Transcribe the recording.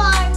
far.